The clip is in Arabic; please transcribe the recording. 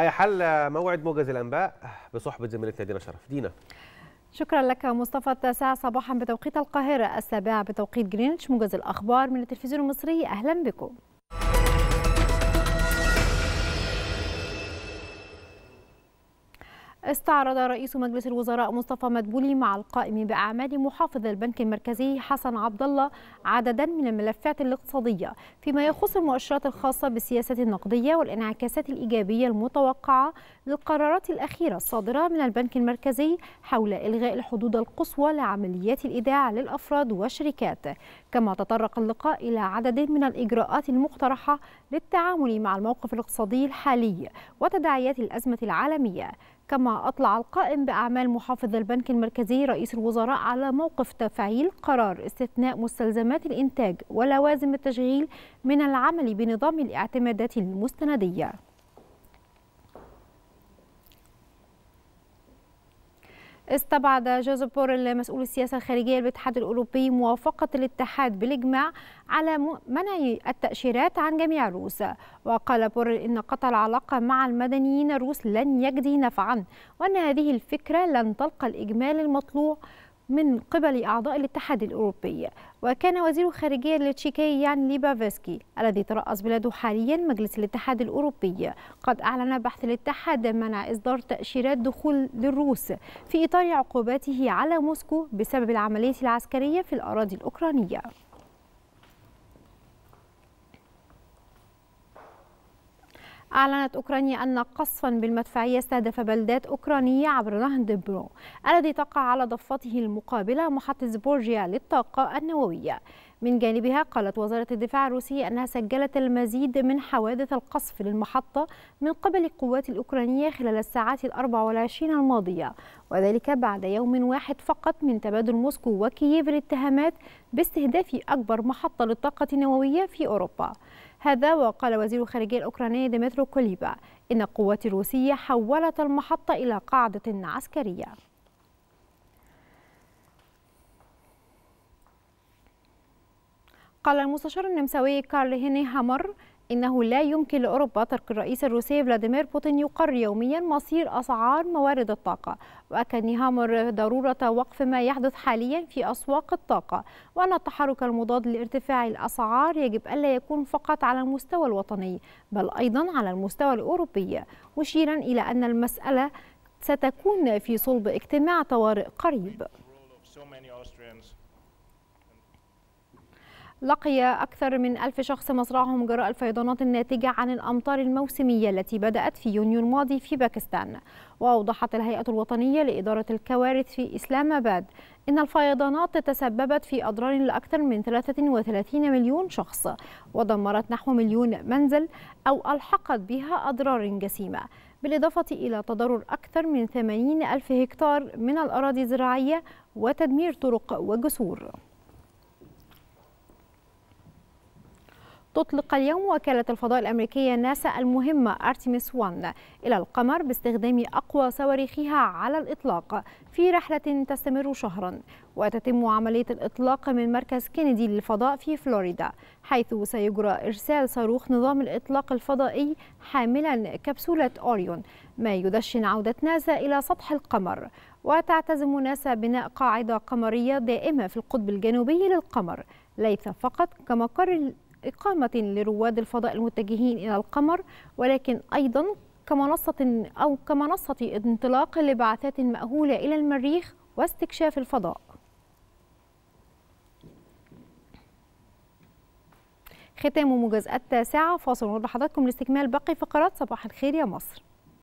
حل موعد موجز الأنباء بصحبة زميلتنا دينا شرف. دينا. شكرا لك مصطفى التاسعة صباحا بتوقيت القاهرة السابعة بتوقيت جرينتش موجز الأخبار من التلفزيون المصري. أهلا بكم. استعرض رئيس مجلس الوزراء مصطفى مدبولي مع القائم بأعمال محافظ البنك المركزي حسن عبد الله عددا من الملفات الاقتصادية فيما يخص المؤشرات الخاصة بالسياسة النقدية والانعكاسات الإيجابية المتوقعة للقرارات الأخيرة الصادرة من البنك المركزي حول إلغاء الحدود القصوى لعمليات الإيداع للأفراد والشركات. كما تطرق اللقاء إلى عدد من الإجراءات المقترحة للتعامل مع الموقف الاقتصادي الحالي وتداعيات الأزمة العالمية. كما أطلع القائم بأعمال محافظ البنك المركزي رئيس الوزراء على موقف تفعيل قرار استثناء مستلزمات الإنتاج ولوازم التشغيل من العمل بنظام الاعتمادات المستندية. استبعد جوزيف بوريل مسؤول السياسة الخارجية للاتحاد الأوروبي موافقة الاتحاد بالإجماع على منع التأشيرات عن جميع الروس. وقال بوريل إن قطع العلاقة مع المدنيين الروس لن يجدي نفعا وأن هذه الفكرة لن تلقى الإجمال المطلوب من قبل أعضاء الاتحاد الأوروبي. وكان وزير الخارجية التشيكي يان ليبافسكي الذي ترأس بلاده حاليا مجلس الاتحاد الأوروبي. قد أعلن بحث الاتحاد منع إصدار تأشيرات دخول للروس في إطار عقوباته على موسكو بسبب العملية العسكرية في الأراضي الأوكرانية. أعلنت أوكرانيا أن قصفا بالمدفعية استهدف بلدات أوكرانية عبر نهر دبرو الذي تقع على ضفته المقابلة محطة زابوريجيا للطاقة النووية. من جانبها قالت وزارة الدفاع الروسية أنها سجلت المزيد من حوادث القصف للمحطة من قبل القوات الأوكرانية خلال الساعات الأربع والعشرين الماضية وذلك بعد يوم واحد فقط من تبادل موسكو وكييف الاتهامات باستهداف أكبر محطة للطاقة النووية في أوروبا. هذا وقال وزير الخارجية الأوكراني ديمترو كوليبا إن القوات الروسية حولت المحطة إلى قاعدة عسكرية. قال المستشار النمساوي كارل هيني هامر إنه لا يمكن لأوروبا ترك الرئيس الروسي فلاديمير بوتين يقرر يوميا مصير أسعار موارد الطاقة. وأكد نهامر ضرورة وقف ما يحدث حاليا في أسواق الطاقة وأن التحرك المضاد لارتفاع الأسعار يجب ألا يكون فقط على المستوى الوطني بل أيضا على المستوى الأوروبي. مشيرا إلى أن المسألة ستكون في صلب اجتماع طوارئ قريب. لقي أكثر من ألف شخص مصرعهم جراء الفيضانات الناتجة عن الأمطار الموسمية التي بدأت في يونيو الماضي في باكستان. وأوضحت الهيئة الوطنية لإدارة الكوارث في إسلام آباد إن الفيضانات تسببت في أضرار لأكثر من 33 مليون شخص ودمرت نحو مليون منزل أو ألحقت بها أضرار جسيمة. بالإضافة إلى تضرر أكثر من 80 ألف هكتار من الأراضي الزراعية وتدمير طرق وجسور. تطلق اليوم وكالة الفضاء الأمريكية ناسا المهمة أرتيميس 1 إلى القمر باستخدام أقوى صواريخها على الإطلاق في رحلة تستمر شهرا. وتتم عملية الإطلاق من مركز كينيدي للفضاء في فلوريدا حيث سيجرى إرسال صاروخ نظام الإطلاق الفضائي حاملا كبسولة أوريون ما يدشن عودة ناسا إلى سطح القمر. وتعتزم ناسا بناء قاعدة قمرية دائمة في القطب الجنوبي للقمر ليس فقط كمقر إقامة لرواد الفضاء المتجهين إلى القمر ولكن أيضا كمنصة أو كمنصة انطلاق لبعثات مأهولة إلى المريخ واستكشاف الفضاء. ختام موجز التاسعة فاصل نروح لحضراتكم لاستكمال باقي فقرات صباح الخير يا مصر.